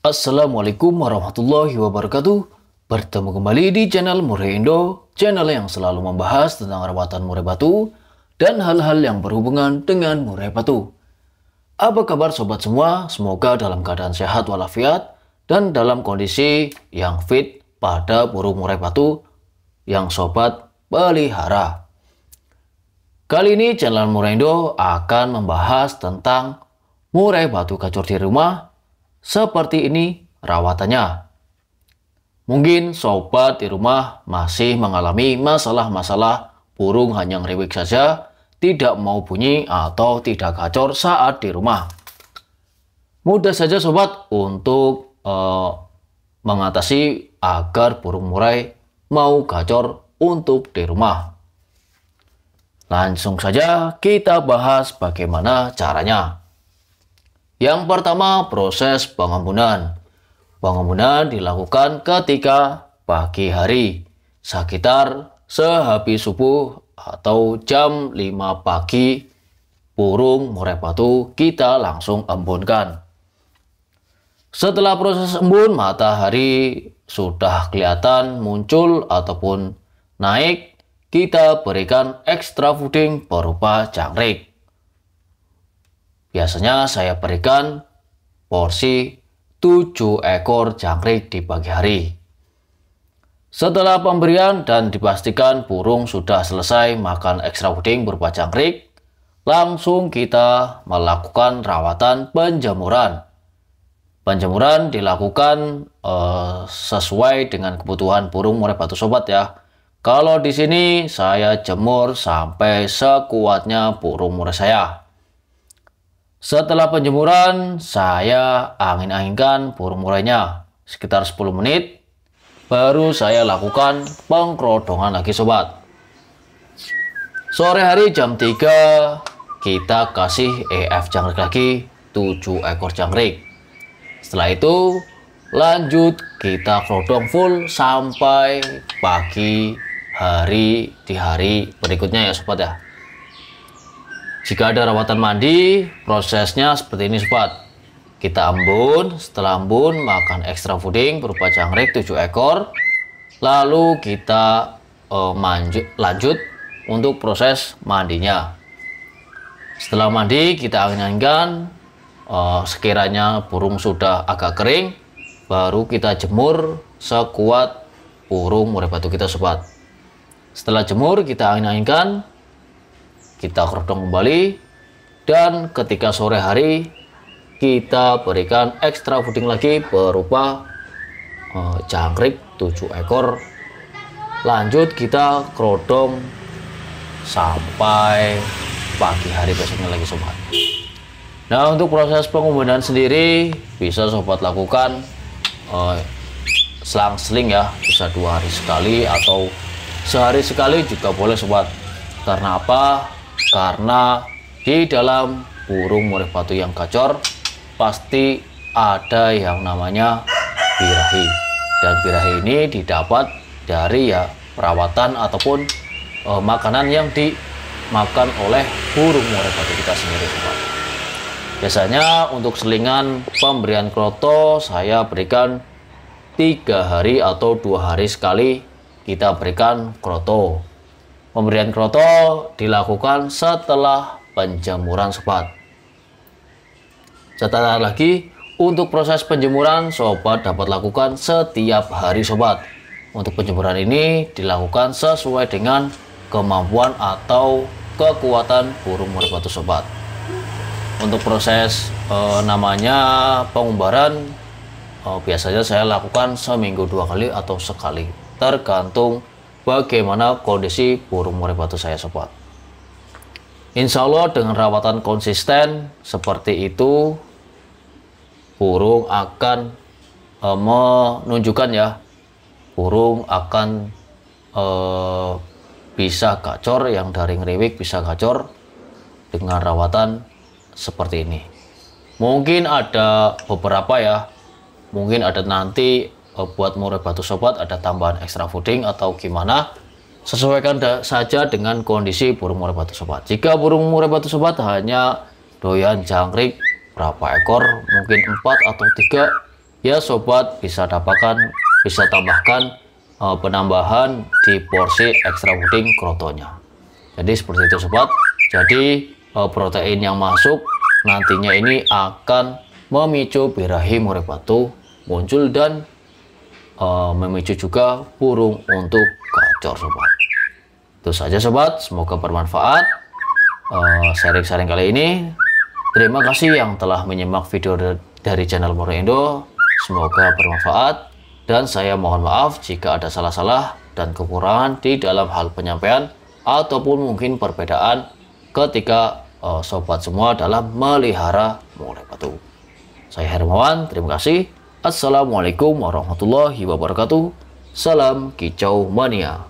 Assalamualaikum warahmatullahi wabarakatuh. Bertemu kembali di channel Murai Indo, channel yang selalu membahas tentang rawatan murai batu dan hal-hal yang berhubungan dengan murai batu. Apa kabar sobat semua? Semoga dalam keadaan sehat walafiat dan dalam kondisi yang fit pada burung murai batu yang sobat pelihara. Kali ini channel Murai Indo akan membahas tentang murai batu gacor di rumah seperti ini rawatannya. Mungkin sobat di rumah masih mengalami masalah-masalah burung hanya ngeriwik saja, tidak mau bunyi atau tidak gacor saat di rumah. Mudah saja sobat untuk uh, mengatasi agar burung murai mau gacor untuk di rumah. Langsung saja kita bahas bagaimana caranya. Yang pertama, proses pengembunan. Pengembunan dilakukan ketika pagi hari, sekitar sehabis subuh atau jam 5 pagi, burung murai batu kita langsung embunkan. Setelah proses embun, matahari sudah kelihatan muncul ataupun naik, kita berikan ekstra fooding berupa jangkrik. Biasanya saya berikan porsi 7 ekor jangkrik di pagi hari. Setelah pemberian dan dipastikan burung sudah selesai makan ekstra puding berupa jangkrik, langsung kita melakukan rawatan penjemuran. Penjemuran dilakukan uh, sesuai dengan kebutuhan burung murai batu sobat ya. Kalau di sini saya jemur sampai sekuatnya burung murai saya. Setelah penjemuran, saya angin-anginkan burung murainya sekitar 10 menit. Baru saya lakukan pengkerodongan lagi sobat. Sore hari jam 3, kita kasih EF jangkrik lagi 7 ekor jangkrik. Setelah itu, lanjut kita kerodong full sampai pagi hari di hari berikutnya ya sobat ya. Jika ada rawatan mandi, prosesnya seperti ini sobat. Kita embun, setelah embun makan ekstra fooding berupa jangkrik 7 ekor. Lalu kita uh, manjut, lanjut untuk proses mandinya. Setelah mandi kita angin-anginkan uh, sekiranya burung sudah agak kering, baru kita jemur sekuat burung murai batu kita sobat. Setelah jemur kita angin-anginkan kita kerodong kembali dan ketika sore hari kita berikan ekstra fooding lagi berupa uh, jangkrik 7 ekor. Lanjut kita kerodong sampai pagi hari besoknya lagi sobat. Nah untuk proses pengumpulan sendiri bisa sobat lakukan uh, selang-seling ya bisa dua hari sekali atau sehari sekali juga boleh sobat. Karena apa karena di dalam burung murai batu yang gacor pasti ada yang namanya birahi dan birahi ini didapat dari ya perawatan ataupun e, makanan yang dimakan oleh burung murai batu kita sendiri sobat. Biasanya untuk selingan pemberian kroto saya berikan tiga hari atau dua hari sekali kita berikan kroto Pemberian kroto dilakukan setelah penjemuran sobat. Catatan lagi, untuk proses penjemuran sobat dapat lakukan setiap hari sobat. Untuk penjemuran ini dilakukan sesuai dengan kemampuan atau kekuatan burung merpati sobat. Untuk proses e, namanya pengumbaran e, biasanya saya lakukan seminggu dua kali atau sekali tergantung bagaimana kondisi burung murai batu saya sobat. Insya Allah dengan rawatan konsisten seperti itu burung akan e, menunjukkan ya burung akan e, bisa gacor yang dari ngeriwik bisa gacor dengan rawatan seperti ini mungkin ada beberapa ya mungkin ada nanti Eh, buat murai batu sobat ada tambahan ekstra fooding atau gimana? Sesuaikan saja dengan kondisi burung murai batu sobat. Jika burung murai batu sobat hanya doyan jangkrik berapa ekor mungkin empat atau tiga ya sobat bisa dapatkan bisa tambahkan uh, penambahan di porsi ekstra puding krotonya. Jadi seperti itu sobat. Jadi uh, protein yang masuk nantinya ini akan memicu birahi murebatu muncul dan uh, memicu juga burung untuk gacor sobat. Itu saja sobat. Semoga bermanfaat. Sharing-sharing uh, kali ini terima kasih yang telah menyimak video dari channel Moro Indo. Semoga bermanfaat. Dan saya mohon maaf jika ada salah-salah dan kekurangan di dalam hal penyampaian ataupun mungkin perbedaan ketika uh, sobat semua dalam melihara mulai batu. Saya Hermawan, terima kasih. Assalamualaikum warahmatullahi wabarakatuh. Salam kicau mania.